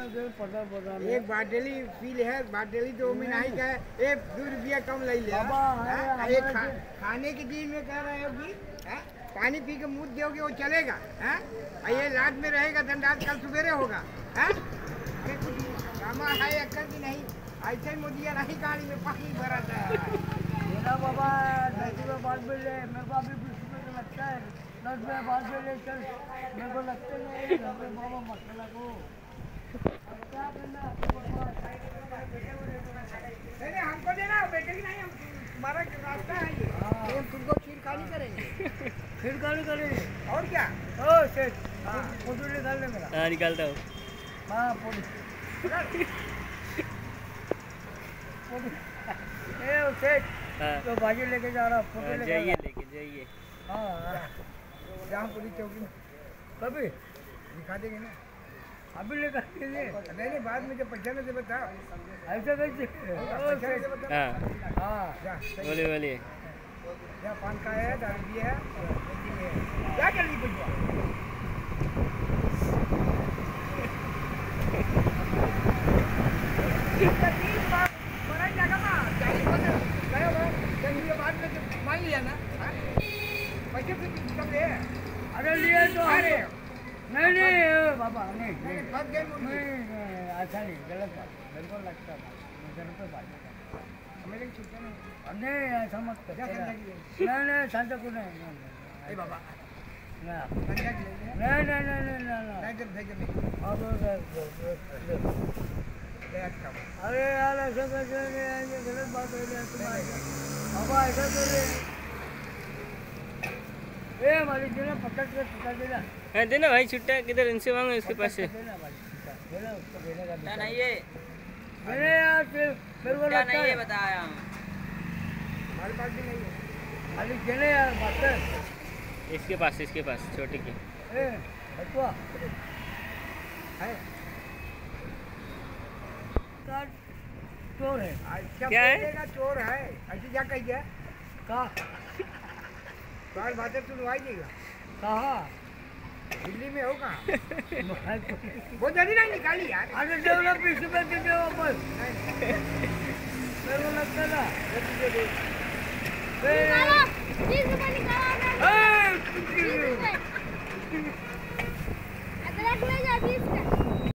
में एक बाटली पी ले है बाटली तो में नहीं का एक दो रुपया कम ले ले हाँ? एक खा, खाने की चीज़ में कह रहे हो कि हाँ? पानी पी के मुँह दोगे वो चलेगा हाँ? ये रात में रहेगा दंडात कल सवेरे होगा हाँ? अरे कुछ ड्रामा है अक्कल की नहीं ऐसे मोदिया नहीं गाड़ी में पानी भरा था मेरा बाबा दस रुपये बात बोल ले मेरे को अभी बीस रुपये लगता है दस रुपये बात बोल ले चल मेरे को लगते नहीं बाबा मसाला को क्या करना नहीं नहीं हमको देना बेटे की नहीं हम तुम्हारा रास्ता है ये। हाँ। हम तुमको खीर करेंगे। फिर करेंगे। और क्या? ओ सेठ फ़ोटो निकाल ले मेरा। हाँ निकालता हूँ। हाँ फ़ोटो। फ़ोटो। ए सेठ हाँ। तो भाजी लेके जा रहा फ़ोटो हाँ, लेके जाइए लेके जाइए। हाँ हाँ। जहाँ पुलिस चौकी में। कभी? दिखा देंगे ना। अभी लेकर के लिए नहीं नहीं बाद में जब पैसा से बताओ ऐसा कैसे हाँ। हाँ। जा सही बोलिए बोलिए। या पान का है दारू भी है जल्दी में है। क्या जल्दी पूछो मान लिया ना हाँ? पैसे से कब है अरे लिए तो अरे बाबा नहीं नहीं, नहीं। गए मुर्गी। नहीं, नहीं, ऐसा नहीं गलत बात मेरे को लगता था मैं घर पे बात करता मेरे को छुट्टी नहीं नहीं ऐसा मत कर? नहीं नहीं शांत को नहीं नहीं, नहीं, बाबा। नहीं नहीं नहीं नहीं नहीं नहीं नहीं नहीं नहीं अब अरे यार ऐसा नहीं गलत बात हो है तुम्हारी बाबा ऐसा कर रहे ए मालिक जी ने पकड़ के पकड़ देना हाँ देना भाई छुट्टा किधर इनसे मांगो इसके पास? से नहीं है यार फिर फिर वो लगता नहीं है है। बताया हमारे पास भी नहीं है। मालिक देने यार मास्टर इसके पास इसके पास छोटे के। ए है। चोर है। क्या है? चोर है? ऐसे क्या कही गया का बार तू सुनवाई देगा कहा? दिल्ली में हो कहाँ? वो जल्दी नहीं निकाली यार। दो ना बीस रुपए के दे वापस। मेरे को लगता ना?